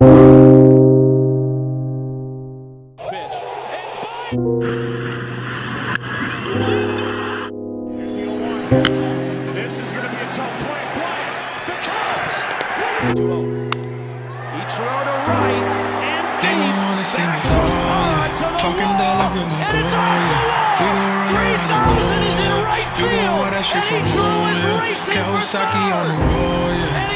This is going to be a tough play. The Cubs. 2-0. Ichiro to right and deep. Back goes to the wall. And it's off the. Wall. gon' run around the 3000 is in right field. is racing for third.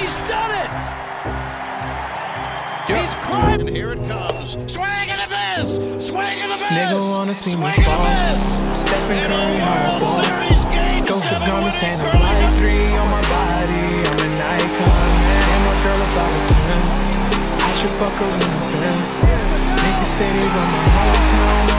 He's climbed. And here it comes. Swing and a miss. Swing and a miss. Nigga wanna see me Swing a fall. Stephen a Curry, World hardball. Series game Go for seven garments and a light three on my body. I'm an icon. And my girl about a 10. I should fuck her in the Benz. Niggas say they run my hometown. Don't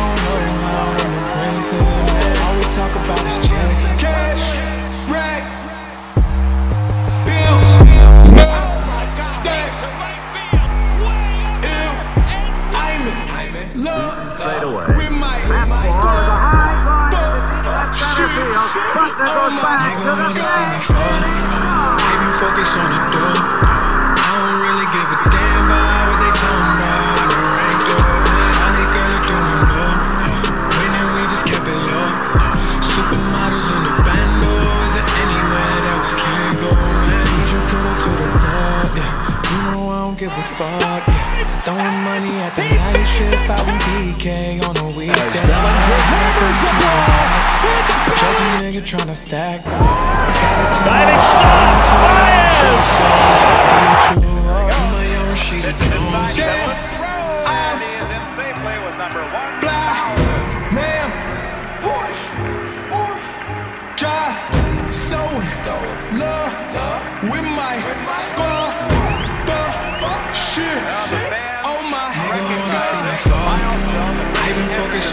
love with my squad. Fuck, shit, oh my Nigga wanna see god. me fall. Baby, focus on give a fuck, yeah. Throwing money at the night shift, out in BK on a weekday. Judge a nigga tryna stack. Diving stop. Fires.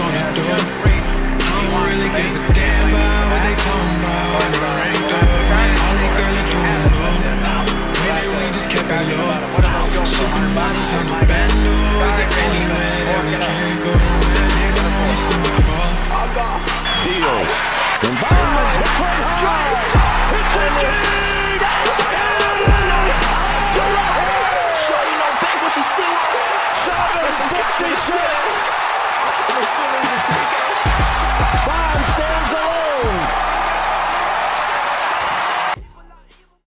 On the door. I don't really give a damn about what they talking about. I'm ranked up. All these girls are doing low. Winning, we just kept it low. Supermodels in the bando. Is it anywhere that we can go, man? Nigga wanna see me fall. I got Deals. pull up. Shorty no bank when she see one. Spend some feeling this weekend. Stands